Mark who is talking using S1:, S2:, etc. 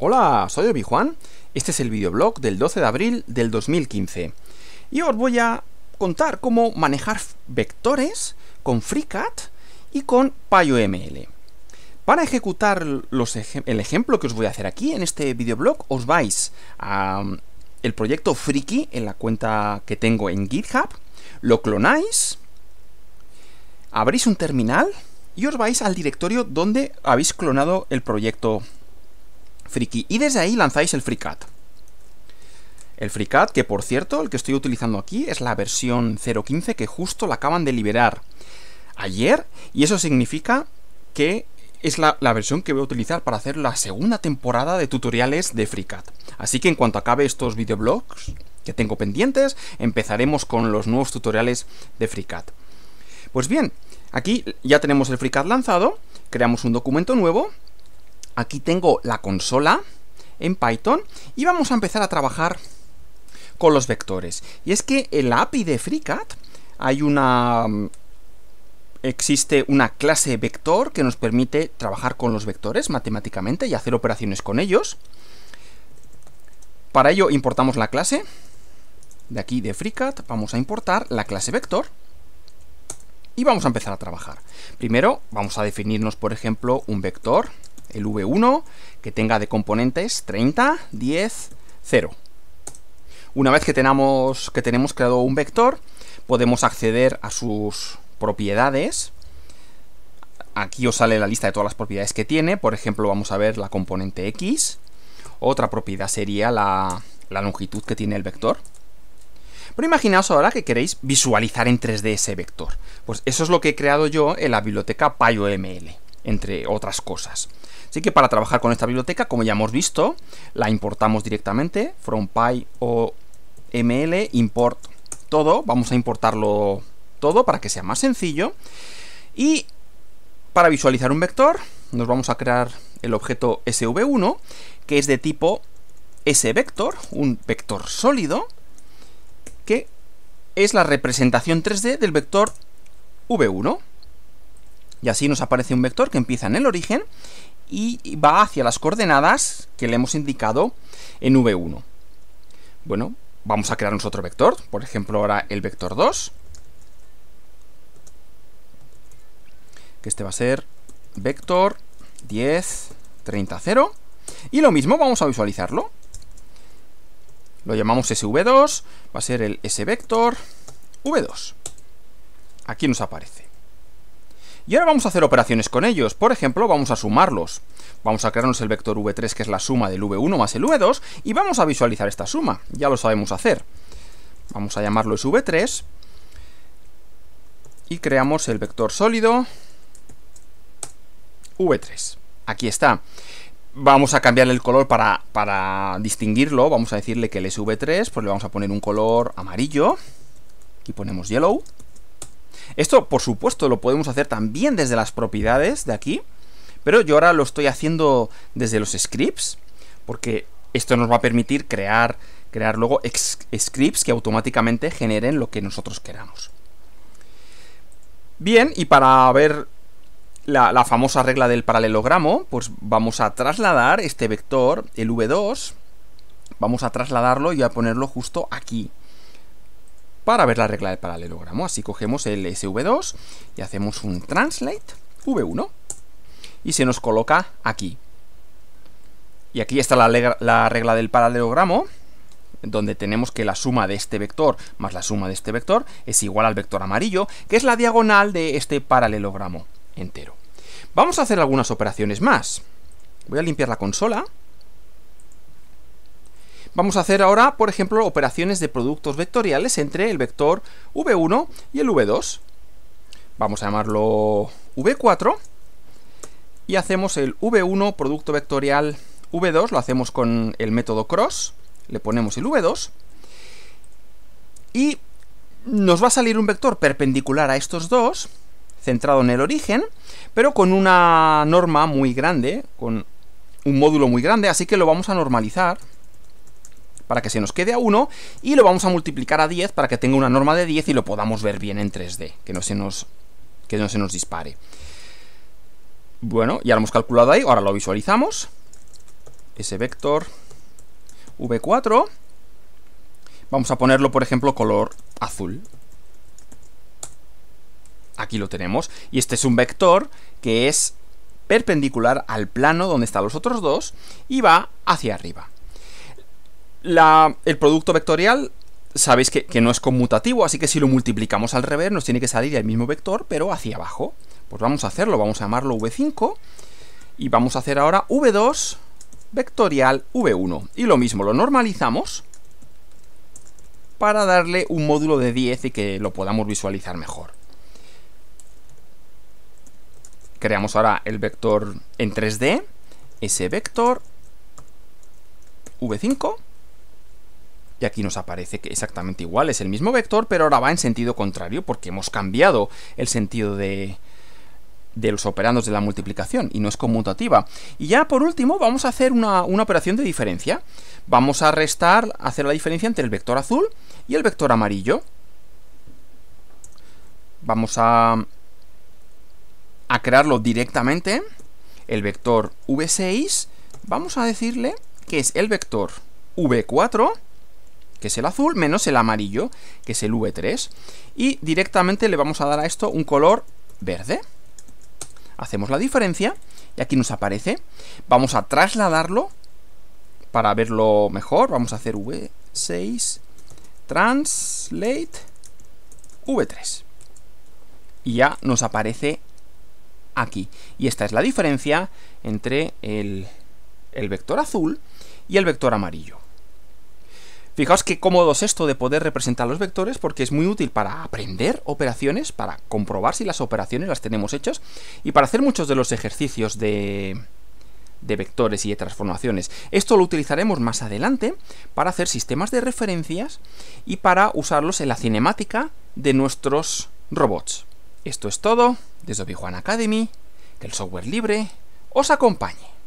S1: Hola, soy Obi-Juan. Este es el videoblog del 12 de abril del 2015. Y os voy a contar cómo manejar vectores con FreeCAD y con PyOML. Para ejecutar el ejemplo que os voy a hacer aquí en este videoblog, os vais a um, el proyecto Freaky en la cuenta que tengo en GitHub, lo clonáis, abrís un terminal y os vais al directorio donde habéis clonado el proyecto Friki. Y desde ahí lanzáis el FreeCAD. El FreeCAD, que por cierto, el que estoy utilizando aquí es la versión 0.15 que justo la acaban de liberar ayer. Y eso significa que es la, versión que voy a utilizar para hacer la segunda temporada de tutoriales de FreeCAD. Así que en cuanto acabe estos videoblogs que tengo pendientes, empezaremos con los nuevos tutoriales de FreeCAD. Pues bien, aquí ya tenemos el FreeCAD lanzado, creamos un documento nuevo Aquí tengo la consola en Python y vamos a empezar a trabajar con los vectores. Y es que en la API de FreeCAD hay una... Existe una clase vector que nos permite trabajar con los vectores matemáticamente y hacer operaciones con ellos. Para ello importamos la clase. De aquí de FreeCAD vamos a importar la clase vector. Y vamos a empezar a trabajar. Primero vamos a definirnos, por ejemplo, un vector el V1, que tenga de componentes 30, 10, 0. Una vez que tenemos, que tenemos creado un vector, podemos acceder a sus propiedades. Aquí os sale la lista de todas las propiedades que tiene. Por ejemplo, vamos a ver la componente X. Otra propiedad sería la, la longitud que tiene el vector. Pero imaginaos ahora que queréis visualizar en 3D ese vector. Pues eso es lo que he creado yo en la biblioteca PyOML, entre otras cosas. Así que para trabajar con esta biblioteca, como ya hemos visto, la importamos directamente, from py o ml, import todo, vamos a importarlo todo para que sea más sencillo. Y para visualizar un vector, nos vamos a crear el objeto SV1, que es de tipo svector, un vector sólido, que es la representación 3D del vector V1. Y así nos aparece un vector que empieza en el origen y va hacia las coordenadas que le hemos indicado en V1. Bueno, vamos a crearnos otro vector, por ejemplo ahora el vector 2, que este va a ser vector 10, 30, 0, y lo mismo vamos a visualizarlo. Lo llamamos SV2, va a ser el svector V2. Aquí nos aparece. Y ahora vamos a hacer operaciones con ellos. Por ejemplo, vamos a sumarlos. Vamos a crearnos el vector v3, que es la suma del v1 más el v2, y vamos a visualizar esta suma. Ya lo sabemos hacer. Vamos a llamarlo sv3. Y creamos el vector sólido v3. Aquí está. Vamos a cambiarle el color para, para distinguirlo. Vamos a decirle que el SV3, pues le vamos a poner un color amarillo. Aquí ponemos yellow. Esto, por supuesto, lo podemos hacer también desde las propiedades de aquí, pero yo ahora lo estoy haciendo desde los scripts, porque esto nos va a permitir crear, crear luego scripts que automáticamente generen lo que nosotros queramos. Bien, y para ver la, la, famosa regla del paralelogramo, pues vamos a trasladar este vector, el v2, vamos a trasladarlo y a ponerlo justo aquí para ver la regla del paralelogramo. Así cogemos el SV2 y hacemos un translate V1 y se nos coloca aquí. Y aquí está la, la regla del paralelogramo, donde tenemos que la suma de este vector más la suma de este vector es igual al vector amarillo, que es la diagonal de este paralelogramo entero. Vamos a hacer algunas operaciones más. Voy a limpiar la consola. Vamos a hacer ahora, por ejemplo, operaciones de productos vectoriales entre el vector v1 y el v2. Vamos a llamarlo v4 y hacemos el v1 producto vectorial v2, lo hacemos con el método cross, le ponemos el v2 y nos va a salir un vector perpendicular a estos dos, centrado en el origen, pero con una norma muy grande, con un módulo muy grande, así que lo vamos a normalizar para que se nos quede a 1 y lo vamos a multiplicar a 10 para que tenga una norma de 10 y lo podamos ver bien en 3D, que no se nos, que no se nos dispare. Bueno, ya lo hemos calculado ahí, ahora lo visualizamos. ese vector v4. Vamos a ponerlo, por ejemplo, color azul. Aquí lo tenemos. Y este es un vector que es perpendicular al plano donde están los otros dos y va hacia arriba. El producto vectorial sabéis que, que, no es conmutativo, así que si lo multiplicamos al revés nos tiene que salir el mismo vector, pero hacia abajo. Pues vamos a hacerlo, vamos a llamarlo v5 y vamos a hacer ahora v2 vectorial v1. Y lo mismo, lo normalizamos para darle un módulo de 10 y que lo podamos visualizar mejor. Creamos ahora el vector en 3D, ese vector v5, y aquí nos aparece que exactamente igual, es el mismo vector, pero ahora va en sentido contrario, porque hemos cambiado el sentido de, de los operandos de la multiplicación y no es conmutativa. Y ya por último vamos a hacer una, operación de diferencia. Vamos a restar, hacer la diferencia entre el vector azul y el vector amarillo. Vamos a, a crearlo directamente. El vector v6, vamos a decirle que es el vector v4, que es el azul, menos el amarillo, que es el v3. Y directamente le vamos a dar a esto un color verde. Hacemos la diferencia y aquí nos aparece. Vamos a trasladarlo para verlo mejor. Vamos a hacer V6 translate V3. Y ya nos aparece aquí. Y esta es la diferencia entre el, el vector azul y el vector amarillo. Fijaos qué cómodo es esto de poder representar los vectores porque es muy útil para aprender operaciones, para comprobar si las operaciones las tenemos hechas y para hacer muchos de los ejercicios de, de vectores y de transformaciones. Esto lo utilizaremos más adelante para hacer sistemas de referencias y para usarlos en la cinemática de nuestros robots. Esto es todo desde Obi Academy, que el software libre os acompañe.